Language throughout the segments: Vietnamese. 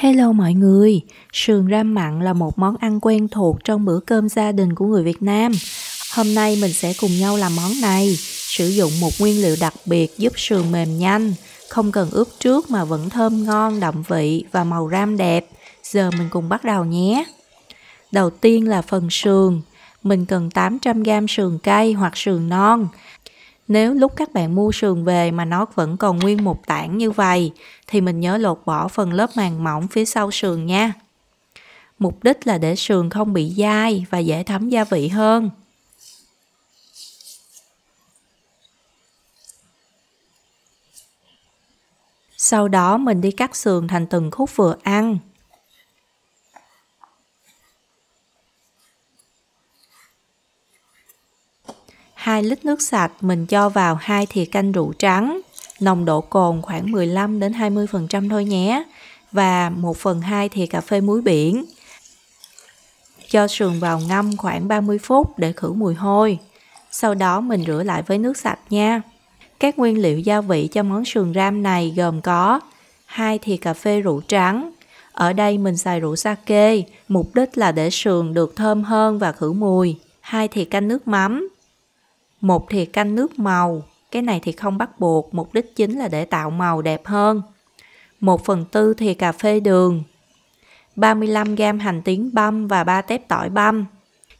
Hello mọi người, sườn ram mặn là một món ăn quen thuộc trong bữa cơm gia đình của người Việt Nam. Hôm nay mình sẽ cùng nhau làm món này, sử dụng một nguyên liệu đặc biệt giúp sườn mềm nhanh, không cần ướp trước mà vẫn thơm ngon, đậm vị và màu ram đẹp. Giờ mình cùng bắt đầu nhé. Đầu tiên là phần sườn. Mình cần 800g sườn cay hoặc sườn non. Nếu lúc các bạn mua sườn về mà nó vẫn còn nguyên một tảng như vậy, thì mình nhớ lột bỏ phần lớp màng mỏng phía sau sườn nha. Mục đích là để sườn không bị dai và dễ thấm gia vị hơn. Sau đó mình đi cắt sườn thành từng khúc vừa ăn. 2 lít nước sạch mình cho vào 2 thìa canh rượu trắng, nồng độ cồn khoảng 15 đến 20% thôi nhé và 1 phần 2 thìa cà phê muối biển. Cho sườn vào ngâm khoảng 30 phút để khử mùi hôi. Sau đó mình rửa lại với nước sạch nha. Các nguyên liệu gia vị cho món sườn ram này gồm có 2 thìa cà phê rượu trắng. Ở đây mình xài rượu sake, mục đích là để sườn được thơm hơn và khử mùi. 2 thìa canh nước mắm, một thìa canh nước màu, cái này thì không bắt buộc, mục đích chính là để tạo màu đẹp hơn. 1 phần tư thìa cà phê đường, 35g hành tím băm và 3 tép tỏi băm.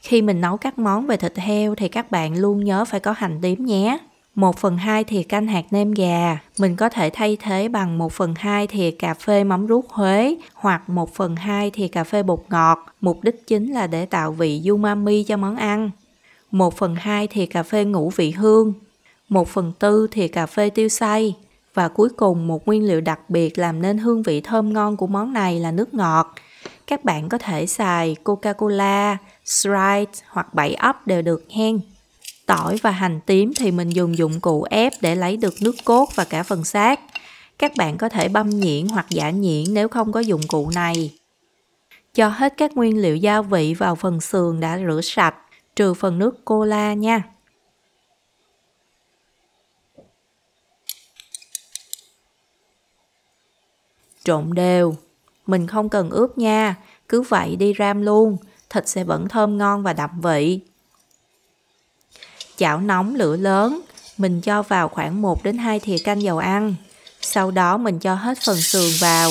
Khi mình nấu các món về thịt heo thì các bạn luôn nhớ phải có hành tím nhé. 1 phần 2 thìa canh hạt nêm gà, mình có thể thay thế bằng 1 phần 2 thìa cà phê mắm ruốc Huế hoặc 1 phần 2 thìa cà phê bột ngọt. Mục đích chính là để tạo vị umami cho món ăn. 1 phần 2 thì cà phê ngũ vị hương, 1 phần 4 thì cà phê tiêu xay và cuối cùng một nguyên liệu đặc biệt làm nên hương vị thơm ngon của món này là nước ngọt. Các bạn có thể xài Coca-Cola, Sprite hoặc 7 Up đều được hen. Tỏi và hành tím thì mình dùng dụng cụ ép để lấy được nước cốt và cả phần xác. Các bạn có thể băm nhuyễn hoặc giả nhuyễn nếu không có dụng cụ này. Cho hết các nguyên liệu gia vị vào phần sườn đã rửa sạch trừ phần nước cola nha. Trộn đều. Mình không cần ướp nha, cứ vậy đi ram luôn, thịt sẽ vẫn thơm ngon và đậm vị. Chảo nóng lửa lớn, mình cho vào khoảng 1 đến 2 thìa canh dầu ăn. Sau đó mình cho hết phần sườn vào,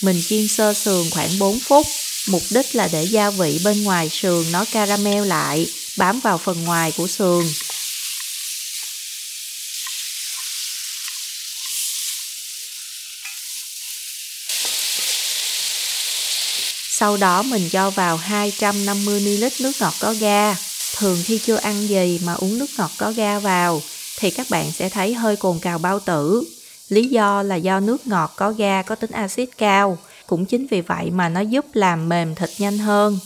Mình chiên sơ sườn khoảng 4 phút, mục đích là để gia vị bên ngoài sườn nó caramel lại, bám vào phần ngoài của sườn. Sau đó mình cho vào 250ml nước ngọt có ga. Thường khi chưa ăn gì mà uống nước ngọt có ga vào thì các bạn sẽ thấy hơi cồn cào bao tử. Lý do là do nước ngọt có ga có tính axit cao, cũng chính vì vậy mà nó giúp làm mềm thịt nhanh hơn.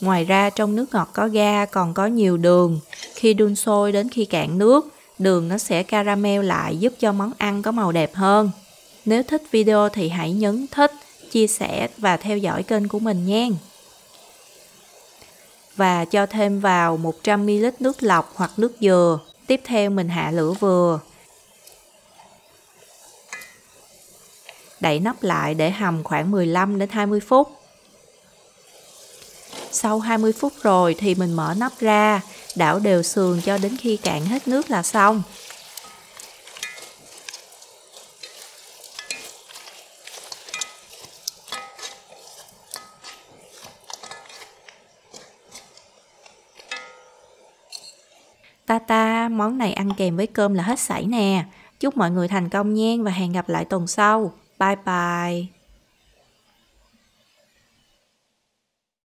Ngoài ra trong nước ngọt có ga còn có nhiều đường, khi đun sôi đến khi cạn nước, đường nó sẽ caramel lại giúp cho món ăn có màu đẹp hơn. Nếu thích video thì hãy nhấn thích, chia sẻ và theo dõi kênh của mình nha. Và cho thêm vào 100ml nước lọc hoặc nước dừa. Tiếp theo mình hạ lửa vừa. Đậy nắp lại để hầm khoảng 15 đến 20 phút. Sau 20 phút rồi thì mình mở nắp ra, đảo đều sườn cho đến khi cạn hết nước là xong. Ta ta, món này ăn kèm với cơm là hết sảy nè. Chúc mọi người thành công nha và hẹn gặp lại tuần sau. 拜拜。